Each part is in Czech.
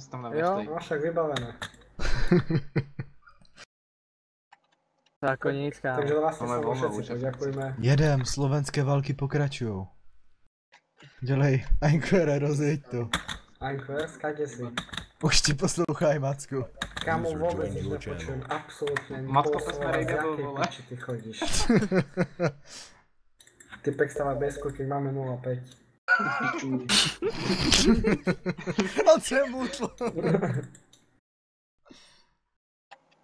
se tam Jo. No však vybavené. Tak jako nic, kámo. Takže vlastně Máme volno všetci, už, tak asi. děkujeme. Jedem, slovenské války pokračujou. Dělej, Anquere, rozjeď to. Anchor, skáďte si. Už ti poslouchaj, Macku. Kámo, vůbec nic nepočujem, absolutně. Matko, půl to jsme slova, rejde jakej vole. piči ty chodíš. Typek stáva bez keď máme 0,5. A co je mutl?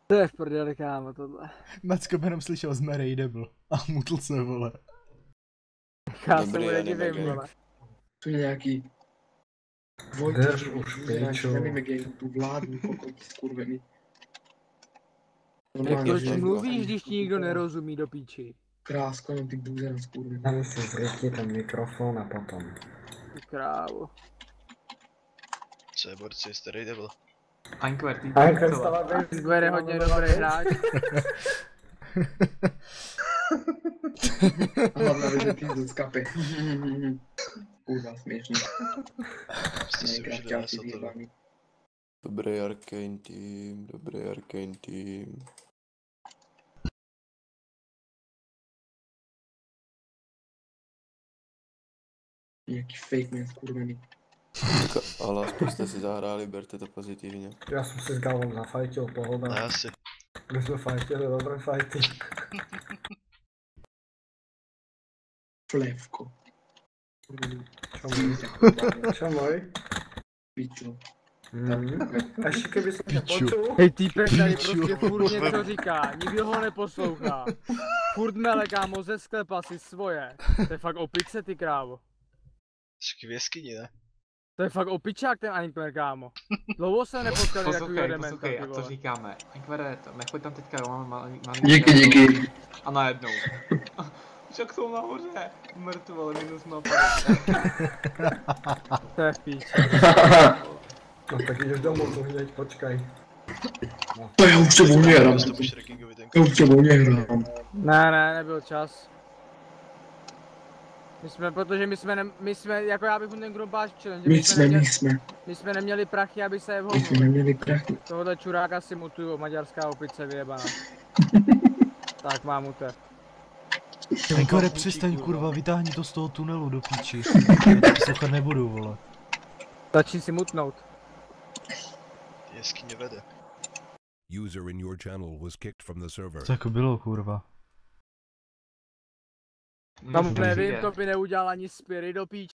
To je v prdeli, kámo, tohle. Macko by jenom slyšel z Mary Devil. A mutl se, vole. Já se mu já nedivím, nevím, vole. Tu je nějaký Drž Vojtěch, už, pičo. nevím, jak je tu vládní kokot skurvený. Jak Normálně, proč že- mluvíš, když ti nikdo nerozumí do píči? Krásko, jenom ty bůzera skurvený. Tam si zrychni ten mikrofon a potom. Ty krávo. Co je borci, starý devil. Anquer, ty Anchor to- stáva bez Gwer je hodně dobrý hráč. A hlavně vidět ty z kapy. Kurva, směšný. Jste si Nejkrát užili tělky Lesotovi. vyjebaný. Dobrý Arcane tým, dobrý Arcane tým. Nějaký fake man skurvený. Ale aspoň jste si zahráli, berte to pozitivně. Já jsem si s Galvom zafajtil, pohoda. A já si. My jsme fajtili dobré fajty. Flevko. Skurvený. Čo můj? Čo můj? Pičo. Mhm. A ještě kdyby jsem tě Piču. počul. Hej, týpek tady Piču. prostě furt něco říká, nikdo ho neposlouchá. Furt mele, kámo, ze sklepa si svoje. To je fakt opice, ty krávo. V jeskyni, ne? To je fakt opičák ten Ankler, kámo. Dlouho se nepotkali Poslouchej, dementa, poslouchej, a co vole. říkáme? Anquere, to nechoď tam teďka, jo, máme malý, malý Díky, světlo. díky. A najednou. Však jsou nahoře. Mrtvole, minus mapa. To je v píči. No tak jdeš domů, tu hněď, počkaj. To já už. Dostupíš Shrekingovi ten Já už tebou nehrám. Ne, ne, nebyl čas. My jsme, protože my jsme, ne, my jsme, jako já bych ten grumpáč challenge, My jsme, my neměli, jsme. my jsme neměli prachy, aby se je My jsme neměli prachy. Tohle čuráka si mutuju, maďarská opice vyjebaná. tak mám mu to. Anquere, přestaň, kurva, vytáhni to z toho tunelu do píči. Já to nebudu, vole. Začni si mutnout. jeskyně vede. User in your channel was kicked from the server. To jako bylo, kurva. Tam nevím, to by neudělal ani Spirit do píči.